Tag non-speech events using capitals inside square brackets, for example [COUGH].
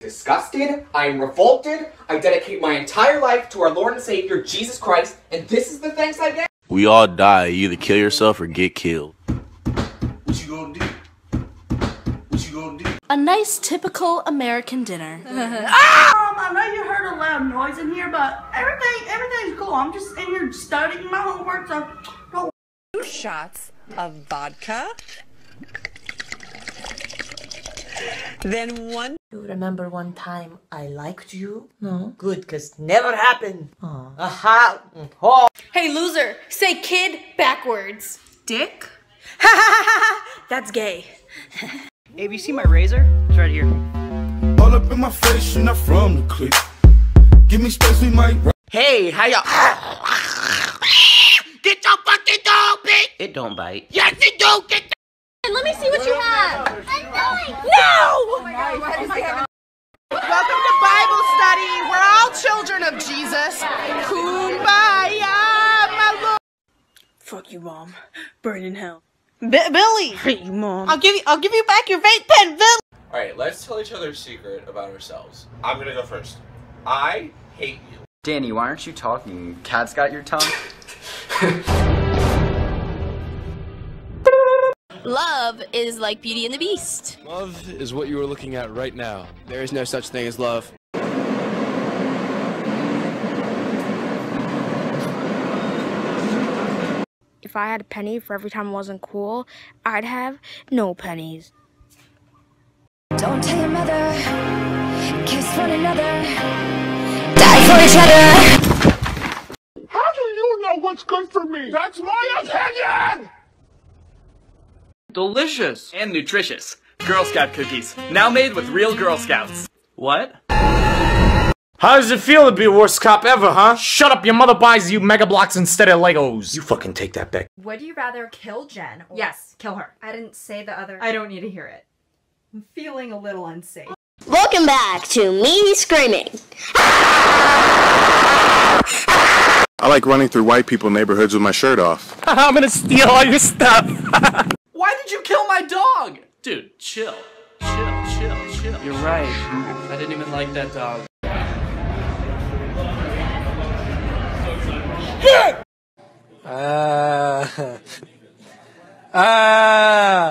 disgusted, I am revolted, I dedicate my entire life to our Lord and Savior, Jesus Christ, and this is the thanks I get? We all die. You either kill yourself or get killed. What you gonna do? What you gonna do? A nice typical American dinner. [LAUGHS] Um, I know you heard a loud noise in here, but everything everything's cool. I'm just in here studying my homework, so don't Two shots of vodka. Then one You remember one time I liked you? No. Good, cause never happened. Aw. Aha. Oh. Hey, loser, say kid backwards. Dick? [LAUGHS] That's gay. Hey, have you seen my razor? It's right here. All up in my face, you're not from the clique. Give me space, we might. Hey, how y'all? Get your fucking dog, bitch! It don't bite. Yes, it do! Get Let me see what you have. Welcome to Bible study. We're all children of Jesus. Kumbaya, my lord. Fuck you, mom. Burn in hell. Billy, Hate you, mom. I'll give you. I'll give you back your vape pen, Billy. Alright, let's tell each other a secret about ourselves. I'm gonna go first. I hate you. Danny, why aren't you talking? Cat's got your tongue. [LAUGHS] Love is like Beauty and the Beast. Love is what you are looking at right now. There is no such thing as love. If I had a penny for every time I wasn't cool, I'd have no pennies. Don't tell your mother. Kiss one another. Die for each other. How do you know what's good for me? That's my opinion! Delicious and nutritious. Girl Scout cookies, now made with real Girl Scouts. What? How does it feel to be the worst cop ever, huh? Shut up, your mother buys you Mega Bloks instead of Legos. You fucking take that back. Would you rather kill Jen? Or... Yes, kill her. I didn't say the other. I don't need to hear it. I'm feeling a little unsafe. Welcome back to me screaming. I like running through white people neighborhoods with my shirt off. [LAUGHS] I'm gonna steal all your stuff. [LAUGHS] Why did you kill my dog? Dude, chill. Chill, chill, chill. You're right. I didn't even like that dog. Ah. [LAUGHS] Ah.